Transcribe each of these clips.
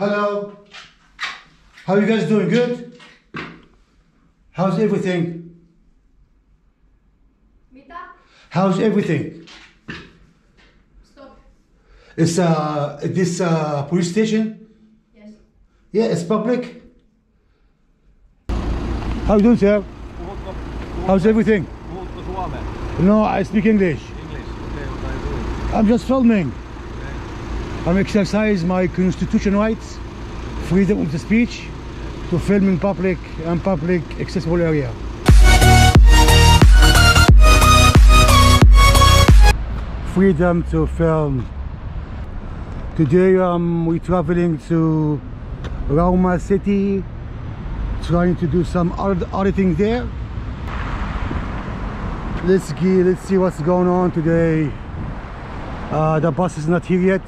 Hello. How you guys doing? Good? How's everything? Mitä? How's everything? Stop. Is uh this uh police station? Yes. Yeah, it's public. How you doing, sir? How's everything? No, I speak English. English? Okay, what are you doing? I'm just filming. I'm exercise my constitutional rights, freedom of speech, to film in public and public accessible area. Freedom to film. Today um, we're traveling to Rauma city, trying to do some auditing there. Let's get, let's see what's going on today. Uh, the bus is not here yet.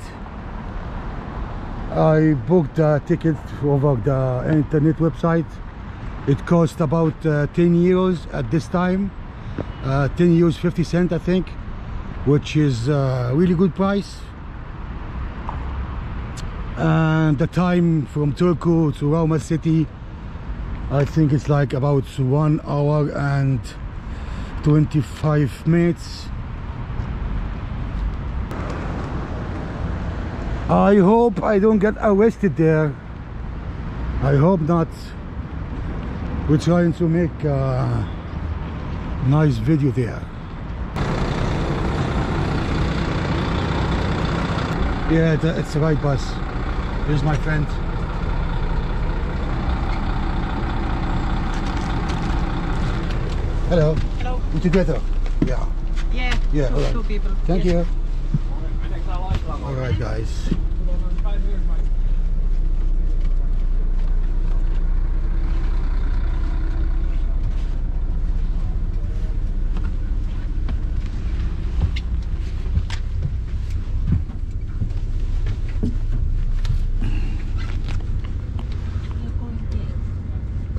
I booked a ticket over the internet website. It cost about uh, 10 euros at this time. Uh, 10 euros 50 cent I think, which is a really good price. And the time from Turku to Rauma city, I think it's like about one hour and 25 minutes. I hope I don't get arrested there. I hope not. We're trying to make a nice video there. Yeah, it's the right bus. Here's my friend. Hello. Hello. We together. Yeah. Yeah. Yeah, Two, alright. two people. Thank Yes. you. Meneekö tää laislama? All right, guys.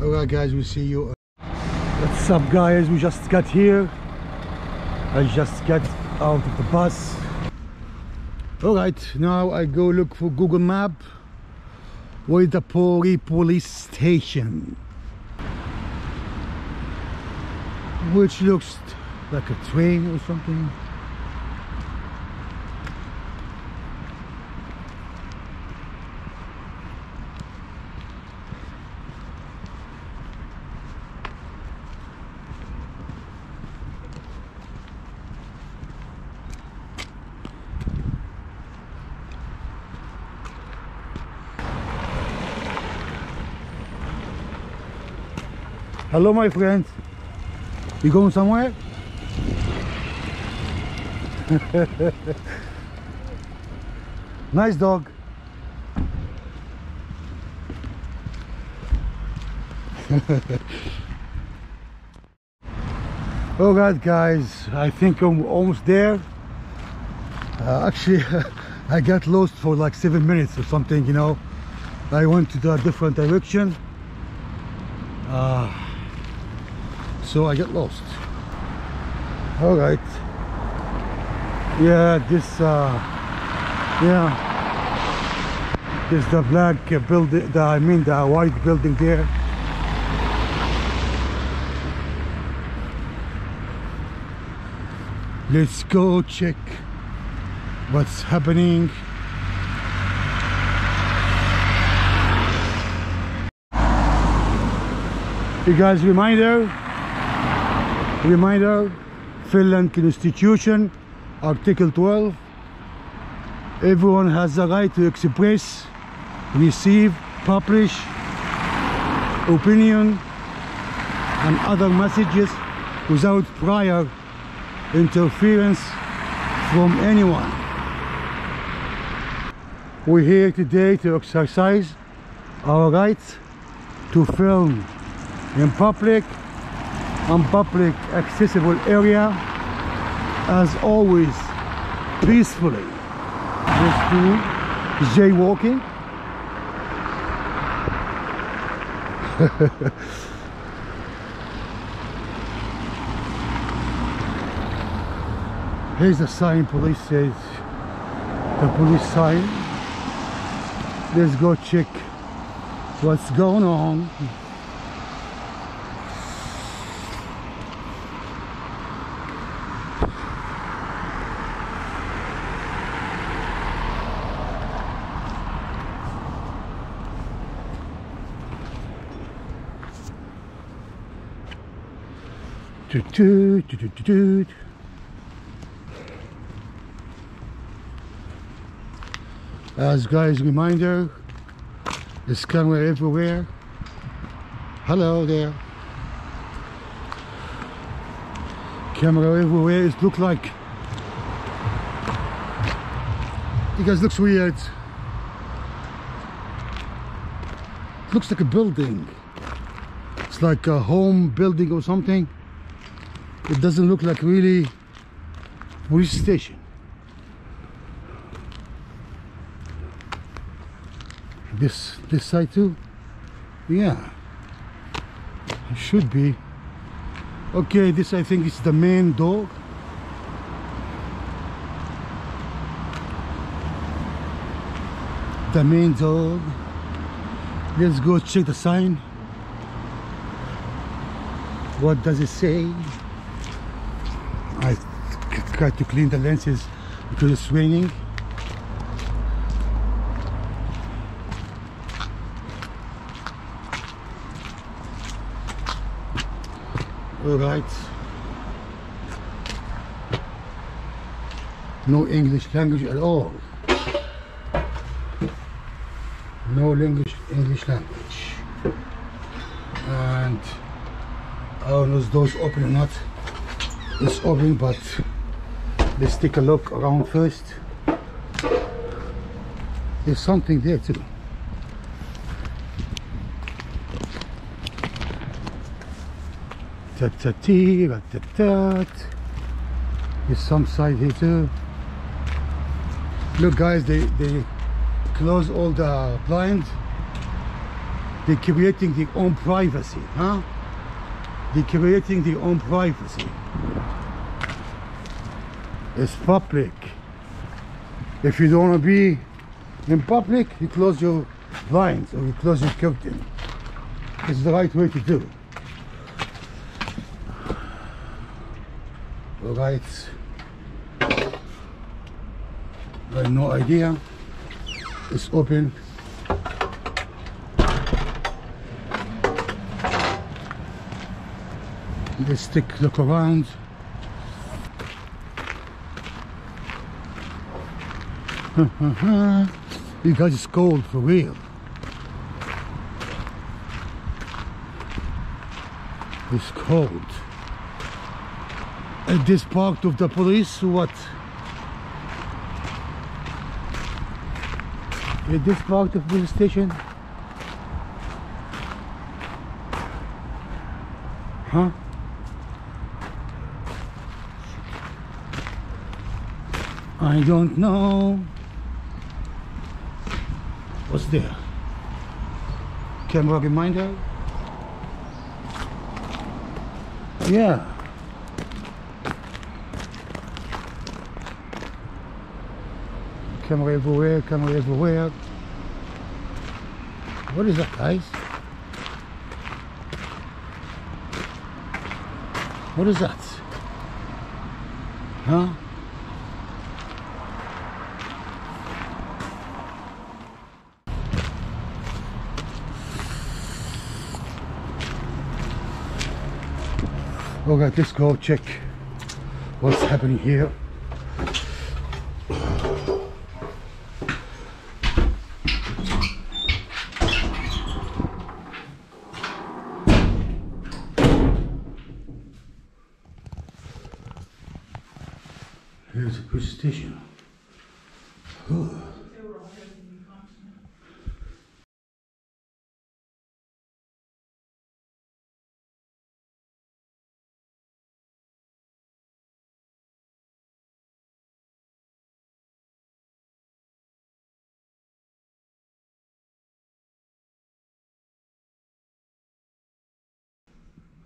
All right, guys, we see you. What's up, guys? We just got here. I just got out of the bus. All right, now I go look for Google Map. Where is the Pori police station? Which looks like a train or something. Hello, my friends. You going somewhere? nice dog. All right, guys. I think I'm almost there. Uh, actually, I got lost for like seven minutes or something. You know, I went to the different direction. Uh, so I get lost. All right. Yeah, this. Uh, yeah. There's the black building. The, I mean the white building there. Let's go check what's happening. You guys, reminder, reminder, Finland Constitution, Article 12. Everyone has the right to express, receive, publish opinion and other messages without prior interference from anyone. We're here today to exercise our rights to film in public and public accessible area as always peacefully. Just do jaywalking. Here's the sign police says. The police sign. Let's go check what's going on. As guys, reminder, there's camera everywhere. Hello there. Camera everywhere. It looks like. It guys looks weird. looks like a building. It's like a home building or something. It doesn't look like really police station. This this side too? Yeah. It should be. Okay, this I think is the main door. The main door. Let's go check the sign. What does it say? I try to clean the lenses because it's raining. All right. No English language at all. No English English language. And I don't know if those open or not. It's open, but let's take a look around first. There's something there too. Ta ta ra ta ta. There's some side here too. Look guys, they, they close all the blinds. They're creating their own privacy, huh? They're creating their own privacy. It's public. If you don't want to be in public, you close your blinds or you close your curtain. It's the right way to do. All right. I have no idea. It's open. Take a look around. you guys it's cold for real. It's cold. At this part of the police, what? At this part of the station? Huh? I don't know. What's there? Camera reminder? Yeah. Camera everywhere, camera everywhere. What is that, guys? What is that? Huh? Okay, let's go check what's happening here. Here's the police station.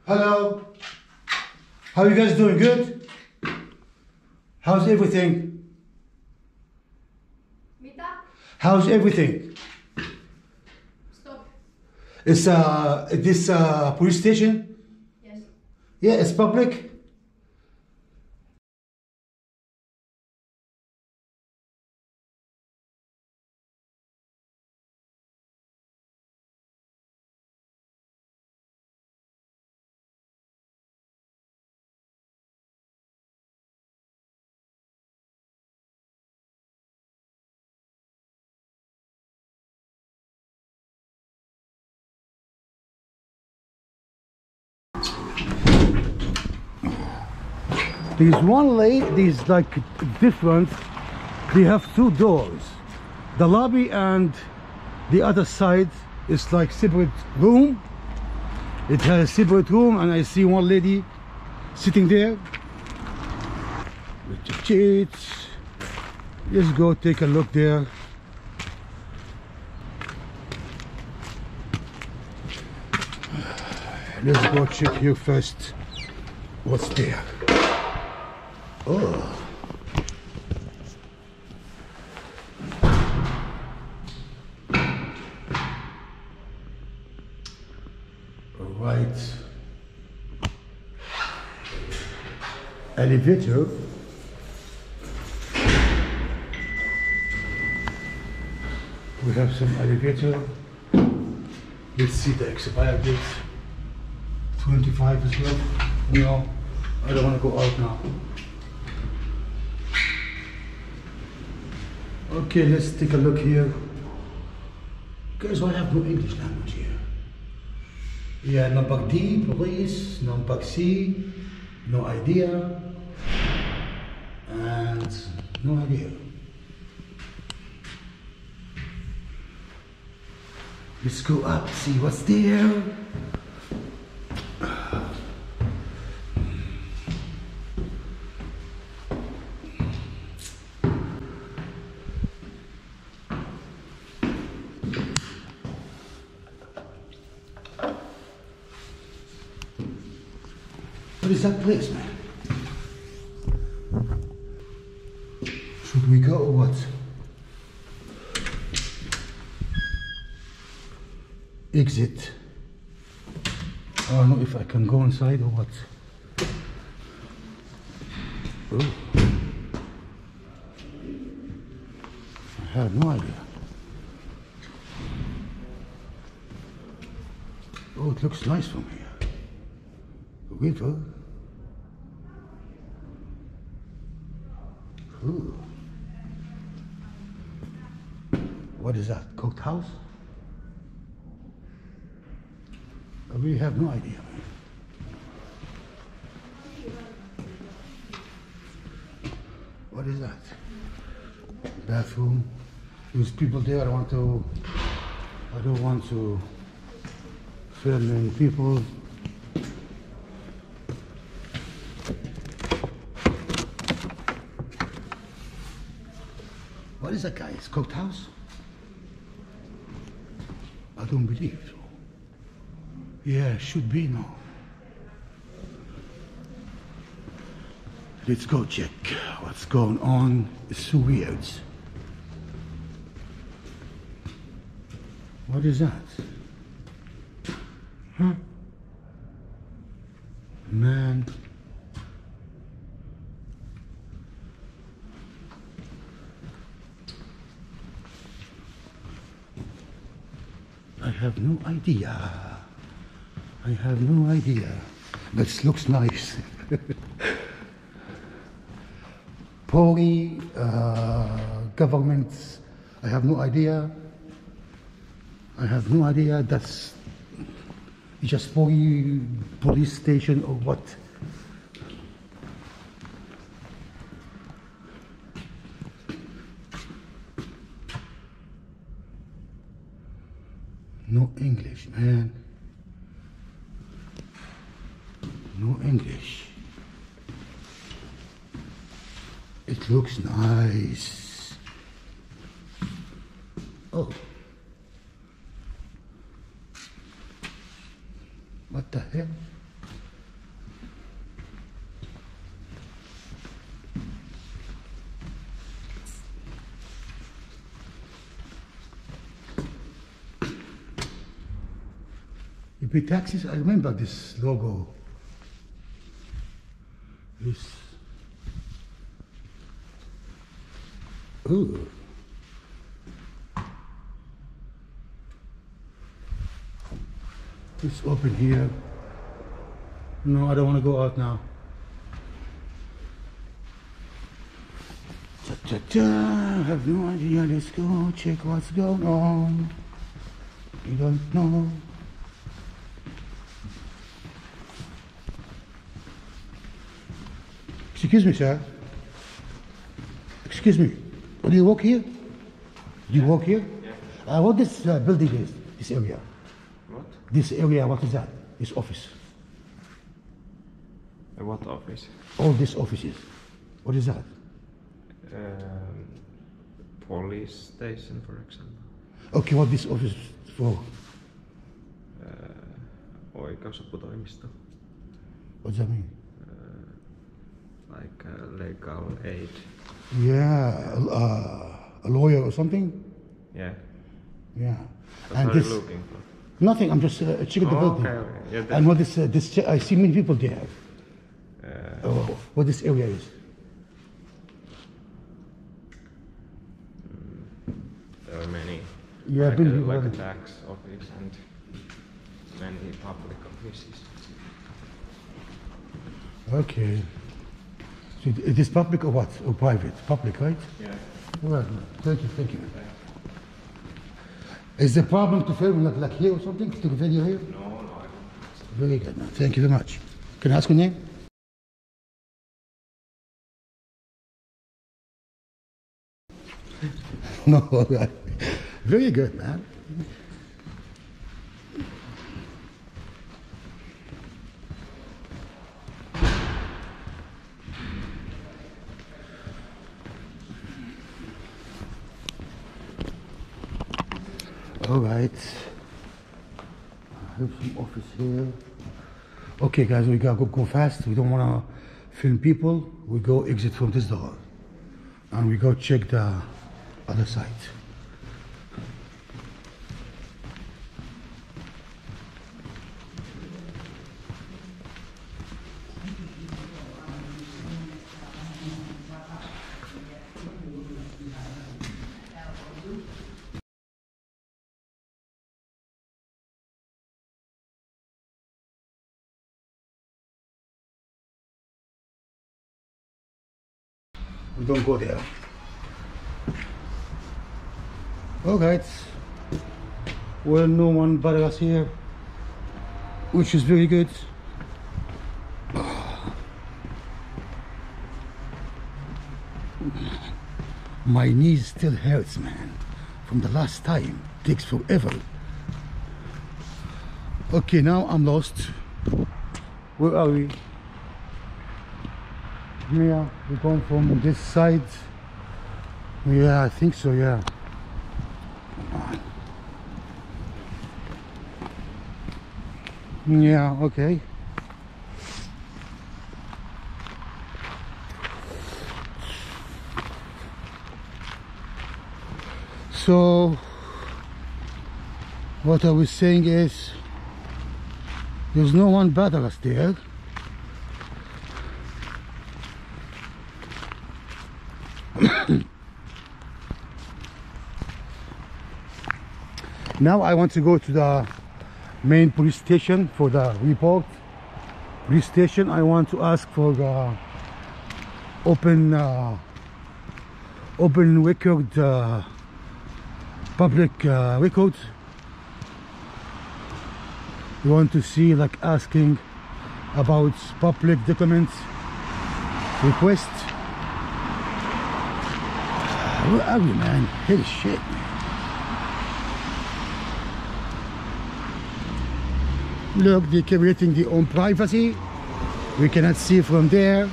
Hello. How you guys doing? Good? How's everything? How's everything? Stop. It's uh, this uh, police station? Yes. Yeah, it's public? There's one lane, there's like different. They have two doors. The lobby and the other side is like separate room. It has a separate room and I see one lady sitting there. Let's go take a look there. Let's go check here first what's there. Oh. Right. Elevator. We have some elevator. Let's see the expired date. 25 as well. No, I don't want to go out now. Okay, let's take a look here. Guys, I have no English language here. Yeah, number D, police, number C, no idea, and no idea. Let's go up, see what's there. Is that place, man? Should we go or what? Exit. I don't know if I can go inside or what. Oh. I have no idea. Oh, it looks nice from here. River. Ooh. What is that? Cooked house? Really have no idea. What is that? Bathroom. There's people there. I want to. I don't want to film in people. What is that guy's cooked house? I don't believe so. Yeah, should be no. Let's go check what's going on. It's so weird. What is that? Huh? Man. I have no idea. I have no idea. This looks nice. Pori, uh, government, I have no idea. I have no idea. That's just Pori police station or what. No English, man. No English. It looks nice. Oh. What the hell? BP taxis. I remember this logo. This. Ooh. It's open here. No, I don't want to go out now. Ta ta ta, I have no idea. Let's go check what's going on. You don't know. Excuse me, sir. Excuse me. Do you work here? Do you work here? Yeah. Uh, what this uh, building is? This area? What? This area, what is that? This office. Uh, What office? All these offices. What is that? Um, police station, for example. Okay, what this office for? Uh, oikeusaputoimisto. What does that mean? Like uh, legal aid. Yeah, uh, a lawyer or something? Yeah. Yeah. What and are this, you looking for? nothing, I'm just uh, checking the Oh, building. okay. Yeah, and what this, uh, this, I see many people there. Uh, Oh, what this area is. there are many. Yeah, like, been a, like a tax office and many public offices. Okay. So it- it is public or what? Or private? Public, right? Yeah. Well, thank you, thank you. Is the problem to film like, like here or something? To video here? No, no, I don't. Very good. man. Thank you very much. Can I ask your name? No, all right. Very good, man. All I have some office here. Okay, guys, we gotta go, go fast. We don't wanna film people. We go exit from this door, and we go check the other side. Don't go there. All right. Well, no one but us here, which is very good. My knees still hurts, man. From the last time. Takes forever. Okay, now I'm lost. Where are we? Yeah, we're going from this side. Yeah, I think so, yeah. Yeah, okay. So, what I was saying is, there's no one better us there. Now I want to go to the main police station for the report. Police station, I want to ask for the open uh, open record uh, public uh, record. We want to see like asking about public documents request. Where are we, man? Holy shit, man. Look, they're creating their own privacy. We cannot see from there.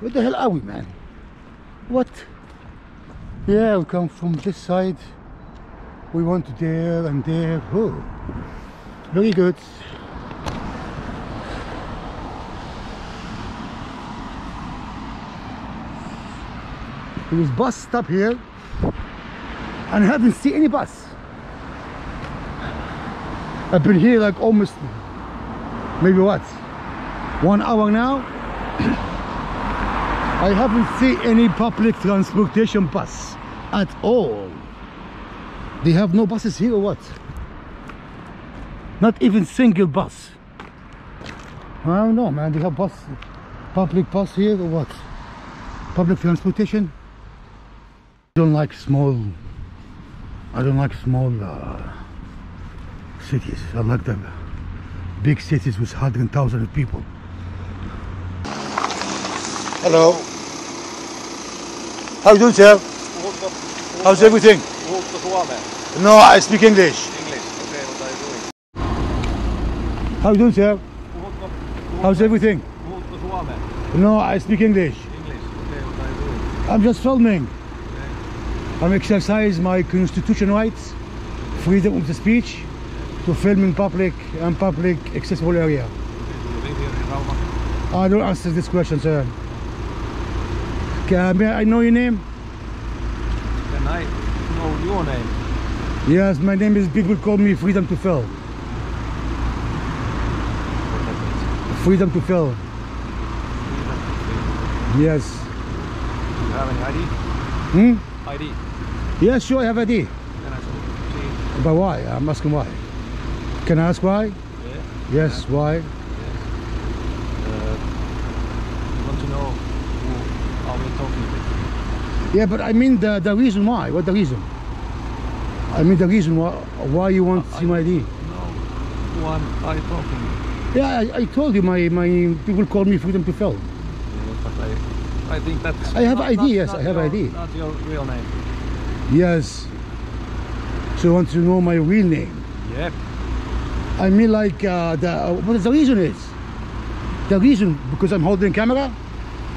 Where the hell are we, man? What? Yeah, we come from this side. We went to there and there. Oh, very good. There was bus stop here, and I haven't seen any bus. I've been here like almost, maybe what, one hour now. I haven't seen any public transportation bus at all. They have no buses here or what? Not even single bus. I don't know, man. They have bus, public bus here or what? Public transportation. I don't like small. I don't like small uh, cities. I like the big cities with hundred thousand of people. Hello. How you doing, sir? How's everything? No, I speak English. English. Okei, what are you doing? How you doing, sir? How's everything? No, I speak English. English. Okei, what are you doing? I'm just filming. I'm exercise my constitutional rights, freedom of the speech, to film in public and public accessible area. You live here in Rauma? I don't answer this question, sir. Can, may I know your name? Can I know your name? Yes, my name is. People call me Freedom to Fill. What that Freedom to Fill. Yes. Do you have any ID? Hmm? ID. Yes, sure, I have ID. Can I see? But why? I'm asking why. Can I ask why? Yeah. Yes, why? Uh, want to know who are we talking with? Yeah, but I mean the, the reason why. What the reason? I mean the reason why why you want to see my ID. No. Who am I talking? Yeah, I, I told you my, my people call me Freedom to Fill. Yeah, but I, I think that's. I have not- ID, not- yes, not I have your- ID. Not your real name. Yes. So you want to know my real name? Yeah. I mean like uh, the uh, what is the reason is? The reason because I'm holding camera.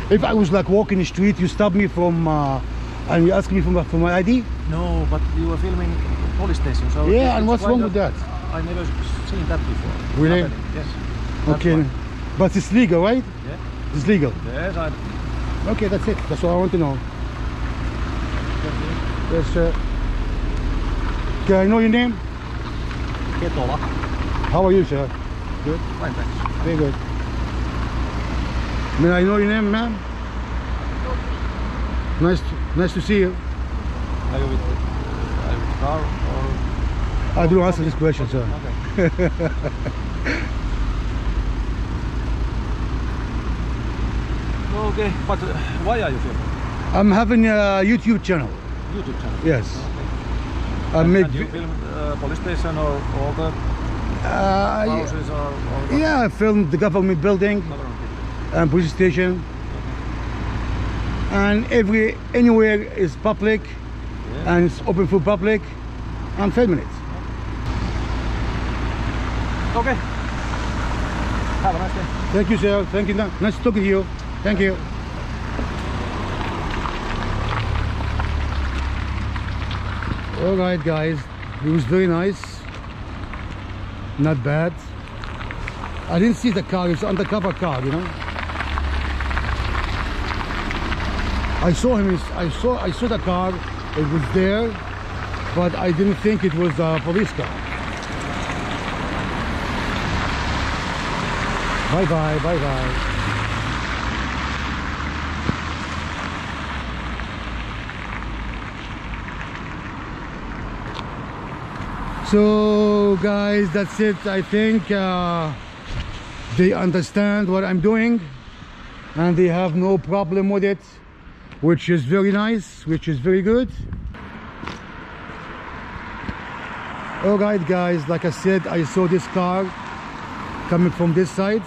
If I was like walking the street, you stop me from uh, and you ask me for my, for my ID. No, but you were filming police station, so Yeah, and what's wrong with that? I never seen that before. Really? Yes. Okay, but it's legal, right? Yeah. It's legal. Yes, I. Okay, that's it. That's all I want to know. Yes, sir. Can I know your name? Ketola. How are you, sir? Good. Fine, thanks. Very good. May I know your name, ma'am? Nice, to, nice to see you. Are you with, are you with car or? I do answer this question, sir. Okay. okay, but uh, why are you filming? I'm having a YouTube channel. YouTube channel. Yes. I And, make. and you film uh, police station or all the Uh, houses or, or what? yeah, I filmed the government building and police station, and every anywhere is public Yeah. and it's open for public. I'm filming it. Okay. Have a nice day. Thank you, sir. Thank you. Nice talking to you. Thank you. All right, guys. It was very nice. Not bad. I didn't see the car. It's undercover car, you know. I saw him. I saw. I saw the car. It was there, but I didn't think it was a police car. Bye bye. Bye bye. So guys, that's it. I think uh, they understand what I'm doing and they have no problem with it, which is very nice, which is very good. All right, guys, like I said, I saw this car coming from this side.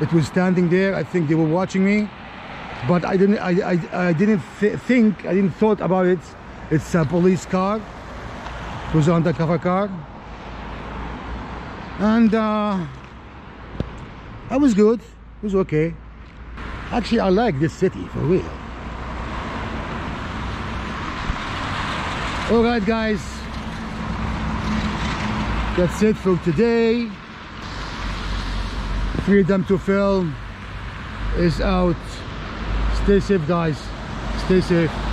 It was standing there. I think they were watching me, but I didn't. I, I, I didn't th think. I didn't thought about it. It's a police car. Was undercover car, and uh, I was good. It was okay. Actually, I like this city for real. All right, guys. That's it for today. Freedom to film is out. Stay safe, guys. Stay safe.